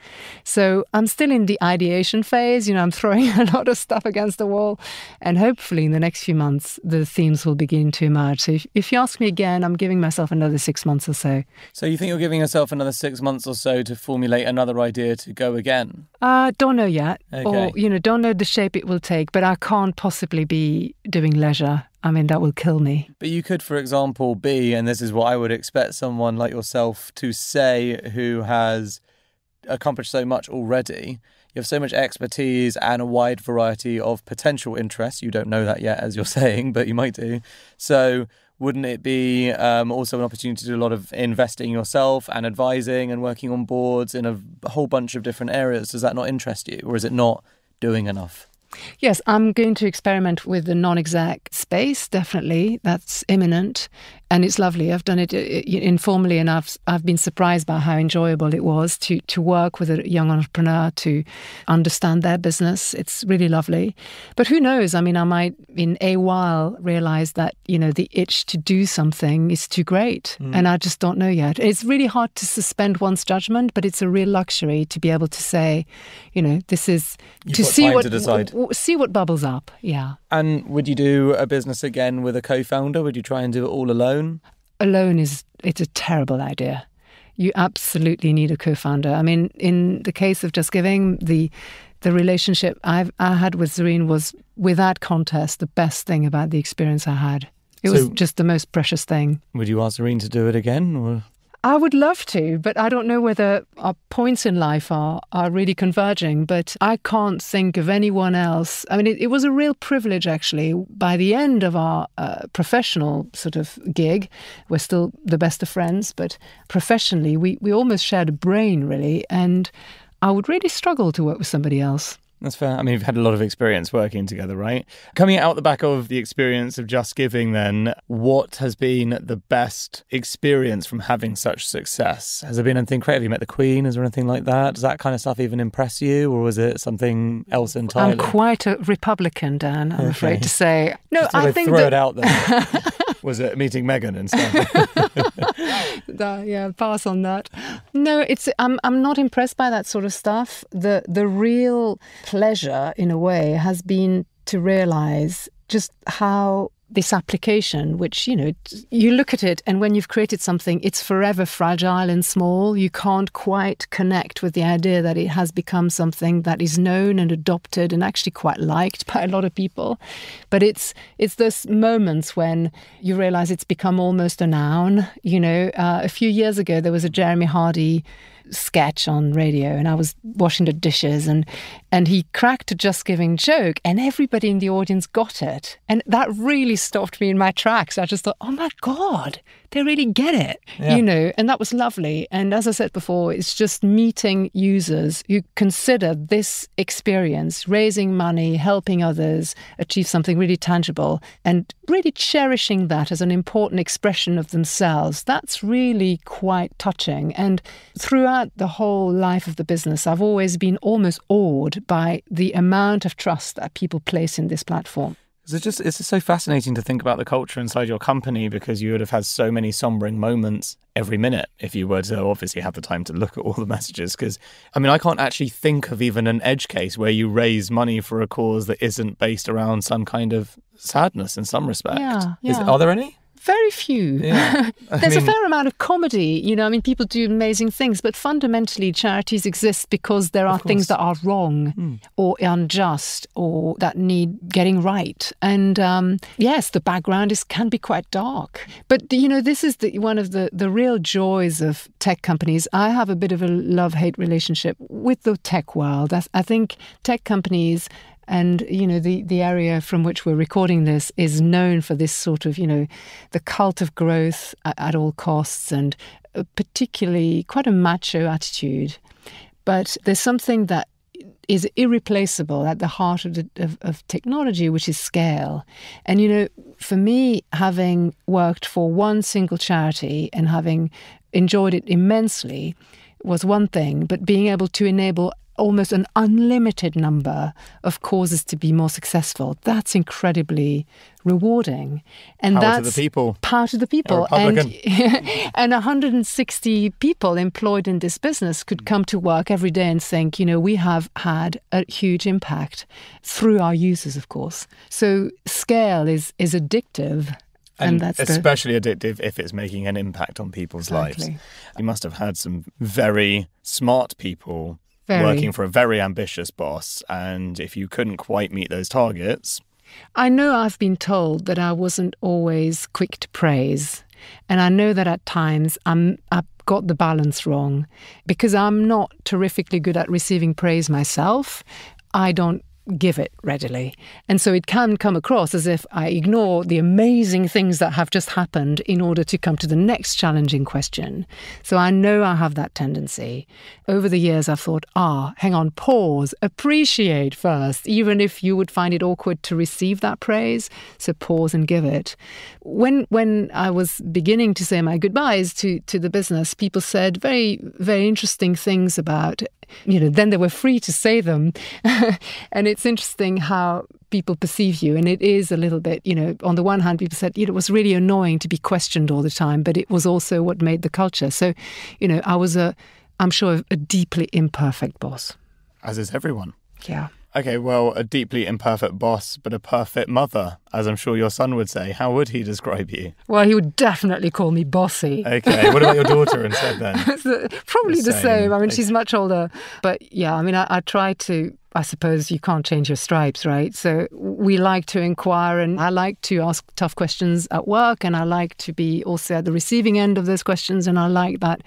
A: So i'm still in the ideation phase. You know i'm throwing (laughs) a lot of stuff against the wall. And hopefully in the next few months the themes will begin to emerge. So if, if you ask me again i'm giving myself another six months or so.
B: So you think you're giving yourself another six months or so to formulate another idea to go again?
A: Uh don't know yet.
B: Okay.
A: or you know don't know the shape it will take but i can't possibly possibly be doing leisure. I mean, that will kill me.
B: But you could, for example, be, and this is what I would expect someone like yourself to say who has accomplished so much already. You have so much expertise and a wide variety of potential interests. You don't know that yet, as you're (laughs) saying, but you might do. So, wouldn't it be um, also an opportunity to do a lot of investing yourself and advising and working on boards in a whole bunch of different areas? Does that not interest you, or is it not doing enough?
A: Yes, I'm going to experiment with the non exec space, definitely. That's imminent and it's lovely. I've done it uh, informally, and I've I've been surprised by how enjoyable it was to to work with a young entrepreneur to understand their business. It's really lovely. But who knows? I mean, I might in a while realize that you know the itch to do something is too great, mm. and I just don't know yet. It's really hard to suspend one's judgment, but it's a real luxury to be able to say, you know, this is
B: You've
A: to see what
B: to
A: see what bubbles up. Yeah.
B: And would you do a business again with a co-founder? Would you try and do it all alone?
A: Alone is it's a terrible idea. You absolutely need a co-founder. I mean, in the case of JustGiving, the the relationship I've I had with Zarine was without contest the best thing about the experience I had. It so was just the most precious thing.
B: Would you ask Zarine to do it again? Or?
A: I would love to, but I don't know whether our points in life are, are really converging. But I can't think of anyone else. I mean, it, it was a real privilege, actually. By the end of our uh, professional sort of gig, we're still the best of friends, but professionally, we, we almost shared a brain, really. And I would really struggle to work with somebody else.
B: That's fair. I mean, you've had a lot of experience working together, right? Coming out the back of the experience of JustGiving, then, what has been the best experience from having such success? Has there been anything creative? Have you met the Queen? Is there anything like that? Does that kind of stuff even impress you, or was it something else entirely?
A: I'm quite a Republican, Dan. I'm okay. afraid to say. No, I think
B: throw
A: that...
B: it out there. (laughs) was it meeting Meghan and
A: stuff? (laughs) yeah, pass on that. No, it's I'm I'm not impressed by that sort of stuff. The the real pleasure, in a way, has been to realize just how this application, which, you know, you look at it and when you've created something, it's forever fragile and small. You can't quite connect with the idea that it has become something that is known and adopted and actually quite liked (laughs) by a lot of people. But it's it's those moments when you realize it's become almost a noun. You know, uh, a few years ago, there was a Jeremy Hardy sketch on radio and I was washing the dishes and and he cracked a JustGiving joke and everybody in the audience got it and that really stopped me in my tracks I just thought oh my god they really get it, yeah. you know, and that was lovely. And as I said before, it's just meeting users who consider this experience, raising money, helping others achieve something really tangible, and really cherishing that as an important expression of themselves. That's really quite touching. And throughout the whole life of the business, I've always been almost awed by the amount of trust that people place in this platform.
B: It's just it's just so fascinating to think about the culture inside your company because you would have had so many sombering moments every minute if you were to obviously have the time to look at all the messages. Because I mean, I can't actually think of even an edge case where you raise money for a cause that isn't based around some kind of sadness in some respect.
A: Yeah, yeah.
B: Is, are there any?
A: Very few.
B: Yeah. (laughs)
A: There's
B: mean,
A: a fair amount of comedy. You know, I mean, people do amazing things, but fundamentally, charities exist because there are things that are wrong mm. or unjust or that need getting right. And um, yes, the background is can be quite dark. But you know, this is the, one of the the real joys of tech companies. I have a bit of a love hate relationship with the tech world. I, I think tech companies and, you know, the, the area from which we're recording this is known for this sort of, you know, the cult of growth at, at all costs and uh, particularly quite a macho attitude. But there's something that is irreplaceable at the heart of, the, of, of, technology, which is scale. And, you know, for me, having worked for one single charity and having enjoyed it immensely was one thing, but being able to enable almost an unlimited number of causes to be more successful. That's incredibly rewarding.
B: And power that's the people.
A: Power to the people. And, (laughs) and 160 people employed in this business could mm. come to work every day and think, you know, we have had a huge impact through our users, of course. So scale is is addictive.
B: And, and that's especially the... addictive if it's making an impact on people's exactly. lives. You must have had some very smart people very. working for a very ambitious boss. And if you couldn't quite meet those targets.
A: I know I've been told that I wasn't always quick to praise. And I know that at times I'm, I've got the balance wrong because I'm not terrifically good at receiving praise myself. I don't give it readily. And so it can come across as if I ignore the amazing things that have just happened in order to come to the next challenging question. So I know I have that tendency. Over the years, I've thought, ah, hang on, pause, appreciate first, even if you would find it awkward to receive that praise. So pause and give it. When when I was beginning to say my goodbyes to, to the business, people said very, very interesting things about you know, then they were free to say them. (laughs) and it's interesting how people perceive you. And it is a little bit, you know, on the one hand, people said, you know, it was really annoying to be questioned all the time, but it was also what made the culture. So, you know, I was a, I'm sure, a deeply imperfect boss.
B: As is everyone.
A: Yeah.
B: Okay, well, a deeply imperfect boss, but a perfect mother, as I'm sure your son would say. How would he describe you?
A: Well, he would definitely call me bossy.
B: Okay, what about your daughter instead then? (laughs)
A: Probably
B: The
A: the,
B: same.
A: same. I mean,
B: Okay.
A: she's much older. But yeah, I mean, I, I try to. I suppose you can't change your stripes, right? So we like to inquire, and I like to ask tough questions at work, and I like to be also at the receiving end of those questions, and I like that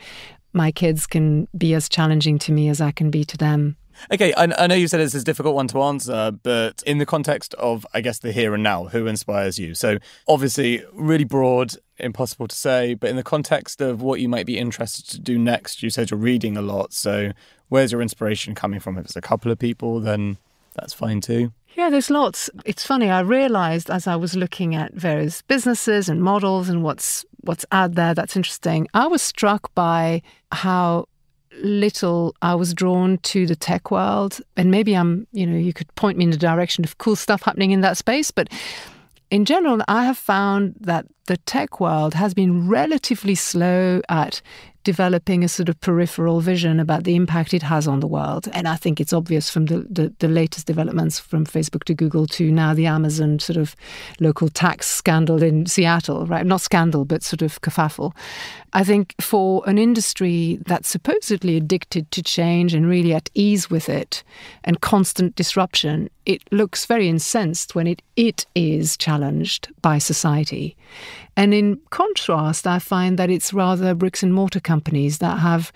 A: my kids can be as challenging to me as I can be to them.
B: Okay, I, I know you said it's a difficult one to answer, but in the context of, I guess, the here and now, who inspires you? So, obviously, really broad, impossible to say, but in the context of what you might be interested to do next, you said you're reading a lot. So, where's your inspiration coming from? If it's a couple of people, then that's fine too.
A: Yeah, there's lots. It's funny. I realized as I was looking at various businesses and models and what's what's out there that's interesting. I was struck by how little I was drawn to the tech world, and maybe I'm, you know, you could point me in the direction of cool stuff happening in that space, but in general, I have found that the tech world has been relatively slow at developing a sort of peripheral vision about the impact it has on the world. And I think it's obvious from the, the, the latest developments from Facebook to Google to now the Amazon sort of local tax scandal in Seattle, right? Not scandal, but sort of kerfuffle. I think for an industry that's supposedly addicted to change and really at ease with it and constant disruption, it looks very incensed when it, it is challenged by society. And in contrast, I find that it's rather bricks and mortar companies that have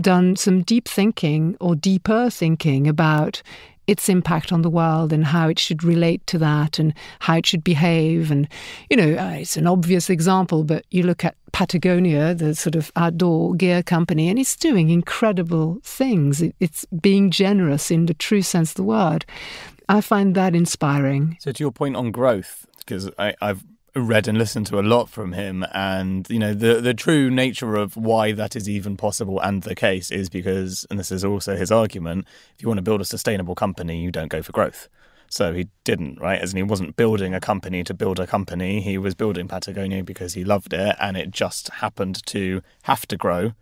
A: done some deep thinking or deeper thinking about its impact on the world and how it should relate to that and how it should behave. And, you know, uh, it's an obvious example, but you look at Patagonia, the sort of outdoor gear company, and it's doing incredible things. It, it's being generous in the true sense of the word. I find that inspiring.
B: So, to your point on growth, because I've read and listened to a lot from him. And you know the the true nature of why that is even possible and the case is because and this is also his argument if you want to build a sustainable company you don't go for growth. So he didn't right? As in he wasn't building a company to build a company. He was building Patagonia because he loved it and it just happened to have to grow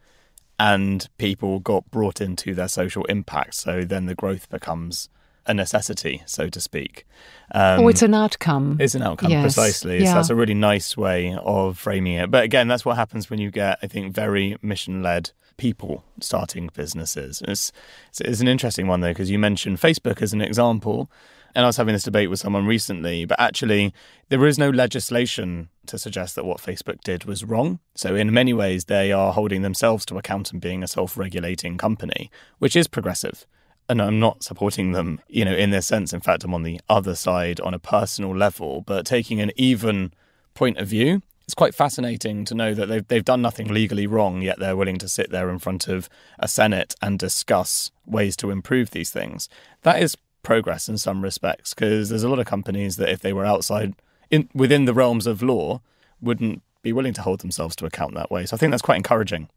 B: and people got brought into their social impact. So then the growth becomes a necessity so to speak um,
A: oh, it's an outcome.
B: it's an outcome
A: Yes.
B: precisely. So that's a really nice way of framing it. But again, that's what happens when you get, I think, very mission-led people starting businesses. It's it's, it's an interesting one though because you mentioned Facebook as an example, and I was having this debate with someone recently. But actually, there is no legislation to suggest that what Facebook did was wrong. So in many ways, they are holding themselves to account and being a self-regulating company, which is progressive and I'm not supporting them, you know, in this sense. In fact, I'm on the other side on a personal level, but taking an even point of view. It's quite fascinating to know that they've, they've done nothing legally wrong, yet they're willing to sit there in front of a Senate and discuss ways to improve these things. That is progress in some respects, because there's a lot of companies that, if they were outside, in, within the realms of law, wouldn't be willing to hold themselves to account that way. So I think that's quite encouraging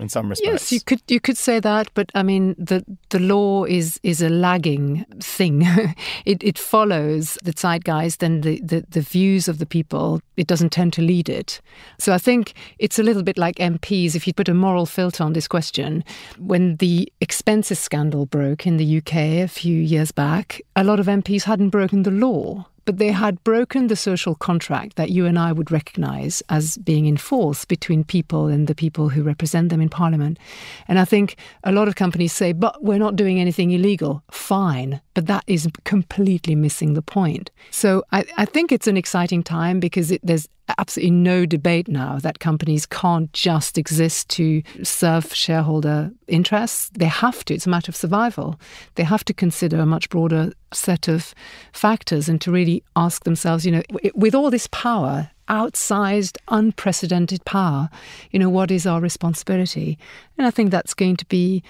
B: in some respects.
A: Yes, you could you could say that, but I mean the the law is is a lagging thing. (laughs) it it follows the zeitgeist and the, the, the views of the people. It doesn't tend to lead it. So I think it's a little bit like MPs. If you put a moral filter on this question, when the expenses scandal broke in the UK a few years back, a lot of MPs hadn't broken the law but they had broken the social contract that you and I would recognize as being in force between people and the people who represent them in parliament. And I think a lot of companies say, but we're not doing anything illegal. Fine. But that is completely missing the point. So I, I think it's an exciting time because it, there's absolutely no debate now that companies can't just exist to serve shareholder interests. They have to. It's a matter of survival. They have to consider a much broader set of factors and to really ask themselves, you know, with all this power, outsized, unprecedented power, you know, what is our responsibility? And I think that's going to be,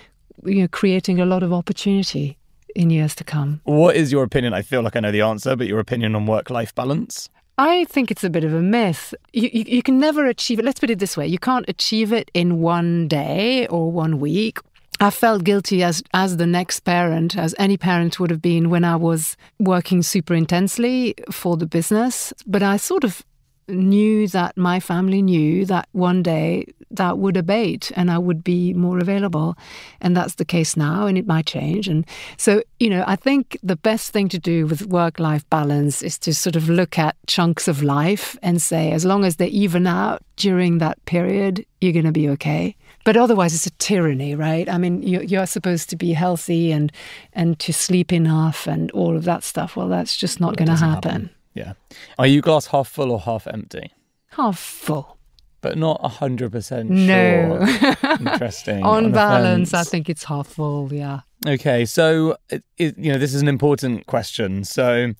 A: you know, creating a lot of opportunity in years to come.
B: What is your opinion? I feel like I know the answer, but your opinion on work life balance?
A: I think it's a bit of a myth. You, you, you can never achieve it. Let's put it this way you can't achieve it in one day or one week. I felt guilty as as the next parent, as any parent would have been when I was working super intensely for the business. But I sort of knew that my family knew that one day that would abate and I would be more available. And that's the case now, and it might change. And so, you know, I think the best thing to do with work life balance is to sort of look at chunks of life and say, as long as they even out during that period, you're going to be okay. But otherwise, it's a tyranny, right? I mean, you're supposed to be healthy and and to sleep enough and all of that stuff. Well, that's just not going to happen. happen.
B: Yeah. Are you glass half full or half empty?
A: Half full
B: but not 100%
A: no.
B: sure. (laughs) Interesting.
A: On, On balance, I think it's half full, yeah.
B: Okay, so it, it, you know this is an important question. So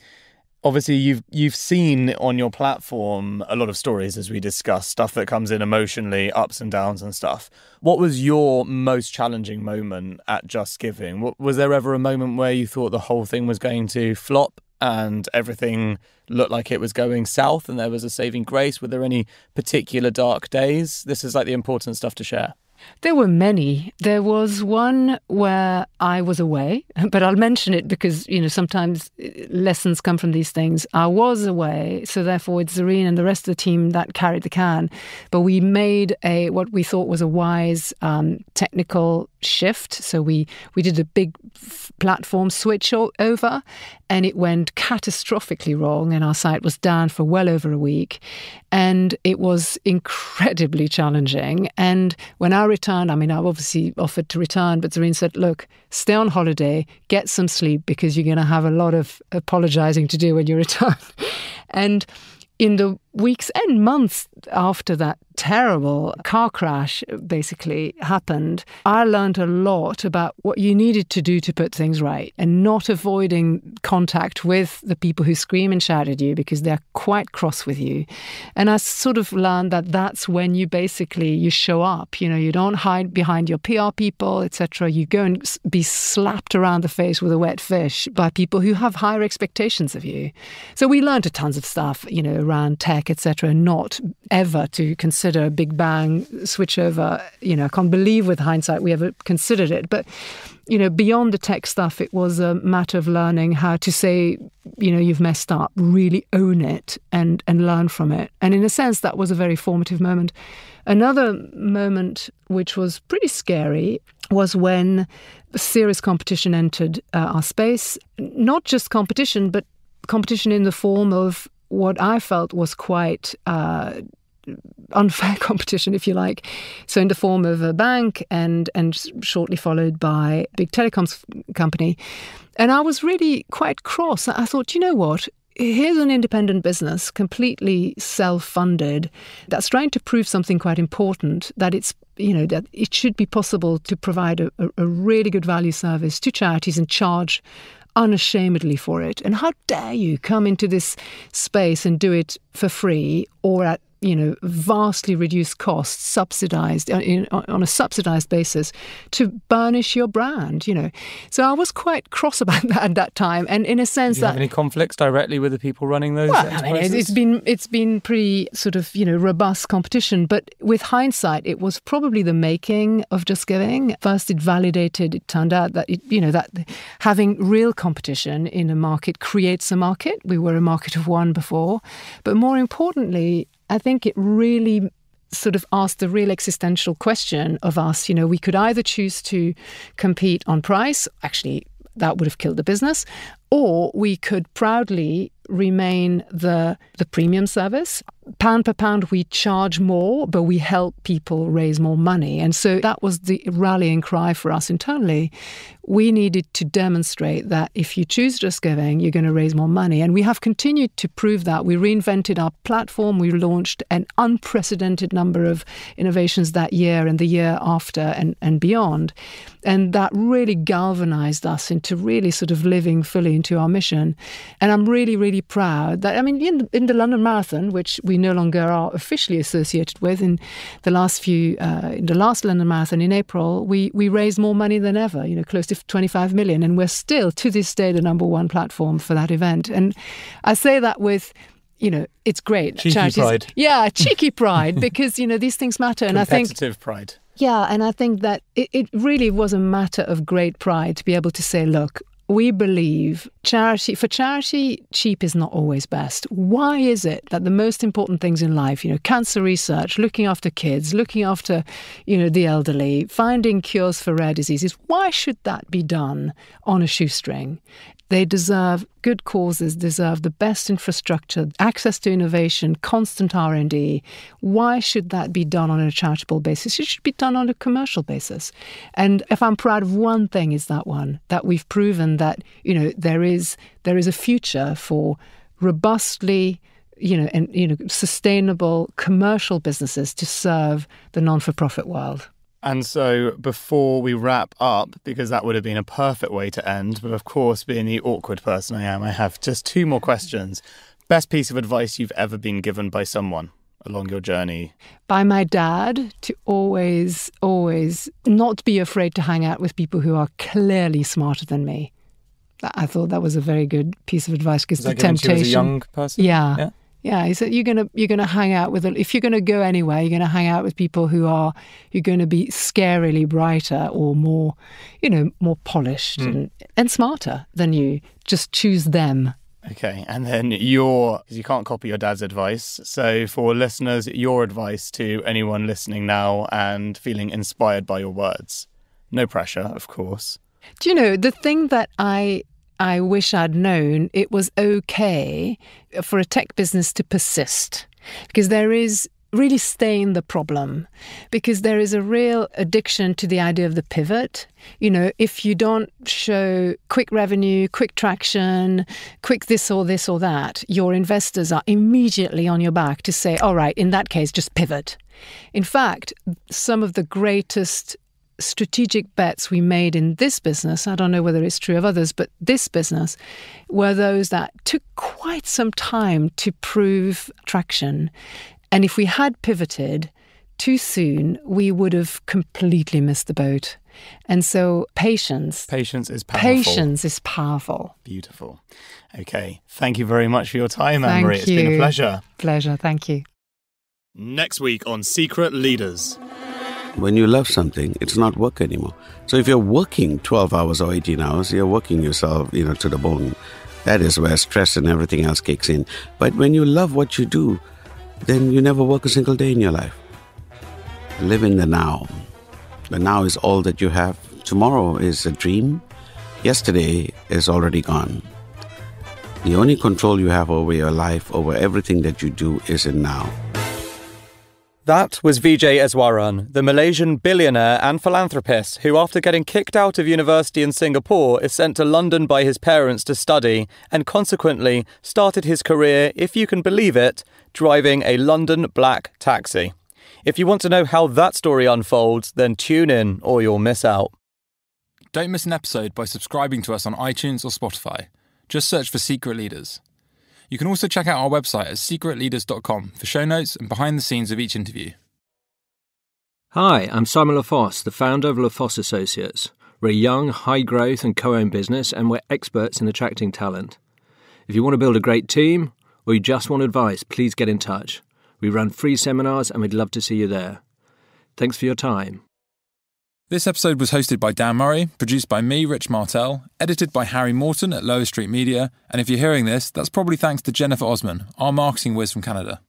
B: obviously you've you've seen on your platform a lot of stories as we discussed, stuff that comes in emotionally, ups and downs and stuff. What was your most challenging moment at JustGiving? Was there ever a moment where you thought the whole thing was going to flop and everything looked like it was going south and there was a saving grace? Were there any particular dark days? This is like the important stuff to share.
A: There were many. There was one where I was away, (laughs) but I'll mention it because, you know, sometimes uh, lessons come from these things. I was away, so therefore it's Zarine and the rest of the team that carried the can. But we made a what we thought was a wise um, technical shift. So we we did a big platform switch over, and it went catastrophically wrong, and our site was down for well over a week, and it was incredibly challenging. And when I returned, I mean, I obviously offered to return, but Zarine said, "Look, stay on holiday, get some sleep because you're going to have a lot of apologizing to do when you (laughs) return," and in the weeks and months after that terrible car crash basically happened, I learned a lot about what you needed to do to put things right and not avoiding contact with the people who scream and shout at you because they're quite cross with you. And I sort of learned that that's when you basically you show up. You know, you don't hide behind your PR people, etc. You go and be slapped around the face with a wet fish by people who have higher expectations of you. So we learned a tons of stuff, you know, around tech, etc. Not ever to consider consider a big bang switchover. You know, I can't believe with hindsight we ever considered it. But, you know, beyond the tech stuff, it was a matter of learning how to say, you know, you've messed up, really own it and, and learn from it. And in a sense, that was a very formative moment. Another moment, which was pretty scary, was when serious competition entered uh, our space. Not just competition, but competition in the form of what I felt was quite uh, unfair (laughs) competition, if you like. So in the form of a bank and and shortly followed by a big telecoms company. And I was really quite cross. I thought, you know what? Here's an independent business, completely self-funded, that's trying to prove something quite important that it's you know that it should be possible to provide a, a really good value service to charities and charge unashamedly for it. And how dare you come into this space and do it for free or at you know, vastly reduced costs, subsidized uh, in, on a subsidized basis to burnish your brand, you know. So I was quite cross (laughs) about that at that time, and in a sense
B: Do you
A: that
B: have any conflicts directly with the people running those.
A: Well, I mean, it's been it's been pretty sort of you know robust competition, but with hindsight, it was probably the making of JustGiving. First, it validated. It turned out that it, you know that having real competition in a market creates a market. We were a market of one before, but more importantly I think it really sort of asked the real existential question of us. You know, we could either choose to compete on price, actually, that would have killed the business, or we could proudly remain the the premium service. Pound per pound, we charge more, but we help people raise more money. And so that was the rallying cry for us internally. We needed to demonstrate that if you choose JustGiving, you're going to raise more money. And we have continued to prove that. We reinvented our platform. We launched an unprecedented number of innovations that year and the year after and, and beyond. And that really galvanized us into really sort of living fully into our mission. And I'm really, really proud that, I mean, in, in the London Marathon, which we no longer are officially associated with, in the last few, uh, in the last London Marathon in April, we, we raised more money than ever, you know, close to 25 million. And we're still, to this day, the number one platform for that event. And I say that with you know, it's great.
B: Cheeky Charities, pride.
A: Yeah, (laughs) cheeky pride because, you know, these things matter.
B: And
A: I think.
B: Competitive pride.
A: Yeah, and I think that it, it really was a matter of great pride to be able to say, look, we believe charity for charity cheap is not always best. Why is it that the most important things in life you know cancer research looking after kids looking after you know the elderly finding cures for rare diseases why should that be done on a shoestring they deserve good causes, deserve the best infrastructure, access to innovation, constant R&D. Why should that be done on a charitable basis? It should be done on a commercial basis. And if I'm proud of one thing is that one that we've proven that, you know, there is there is a future for robustly you know, and you know, sustainable commercial businesses to serve the non-for-profit world.
B: And so, before we wrap up, because that would have been a perfect way to end, but of course, being the awkward person I am, I have just two more questions. Best piece of advice you've ever been given by someone along your journey?
A: By my dad to always, always not be afraid to hang out with people who are clearly smarter than me. I thought that was a very good piece of advice because the temptation.
B: as a young person.
A: Yeah. yeah. Yeah, he said you're gonna you're gonna hang out with if you're gonna go anywhere, you're gonna hang out with people who are you're gonna be scarily brighter or more, you know, more polished mm. and, and smarter than you. Just choose them.
B: Okay, and then your you can't copy your dad's advice. So for listeners, your advice to anyone listening now and feeling inspired by your words. No pressure, of course.
A: Do you know the thing that I I wish I'd known it was okay for a tech business to persist because there is really staying the problem because there is a real addiction to the idea of the pivot. You know, if you don't show quick revenue, quick traction, quick this or this or that, your investors are immediately on your back to say, all right, in that case, just pivot. In fact, some of the greatest strategic bets we made in this business, I don't know whether it's true of others, but this business, were those that took quite some time to prove traction. And if we had pivoted too soon, we would have completely missed the boat. And so patience.
B: Patience is powerful.
A: Patience is powerful.
B: Beautiful. Okay. Thank you very much for your time, Anne Marie. It's been a pleasure.
A: Pleasure. Thank you.
B: Next week on Secret Leaders.
F: When you love something, it's not work anymore. So if you're working 12 hours or 18 hours, you're working yourself, you know, to the bone. That is where stress and everything else kicks in. But when you love what you do, then you never work a single day in your life. Live in the now. The now is all that you have. Tomorrow is a dream. Yesterday is already gone. The only control you have over your life, over everything that you do, is in now.
C: That was Vijay Eswaran, the Malaysian billionaire and philanthropist who, after getting kicked out of university in Singapore, is sent to London by his parents to study and consequently started his career, if you can believe it, driving a London black taxi. If you want to know how that story unfolds, then tune in or you'll miss out.
G: Don't miss an episode by subscribing to us on iTunes or Spotify. Just search for Secret Leaders. You can also check out our website at secretleaders.com for show notes and behind the scenes of each interview.
H: Hi, I'm Simon LaFosse, the founder of LaFosse Associates. We're a young, high growth and co owned business, and we're experts in attracting talent. If you want to build a great team or you just want advice, please get in touch. We run free seminars and we'd love to see you there. Thanks for your time.
G: This episode was hosted by Dan Murray, produced by me, Rich Martell, edited by Harry Morton at Lower Street Media, and if you're hearing this, that's probably thanks to Jennifer Osman, our marketing whiz from Canada.